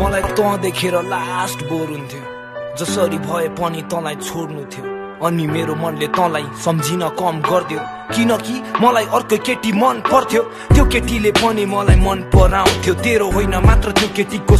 मलाई तँ देखेर लास्ट बोर हुन्थ्यो। जसरी भए पनि तँलाई छोड्नु थियो। अनि मेरो मनले तँलाई सम्झिन कम गरिदियो। किनकि मलाई अर्को केटी मन पर्थ्यो। त्यो केटीले पनि मलाई मन पराउँथ्यो। तेरो होइन मात्र त्यो केटीको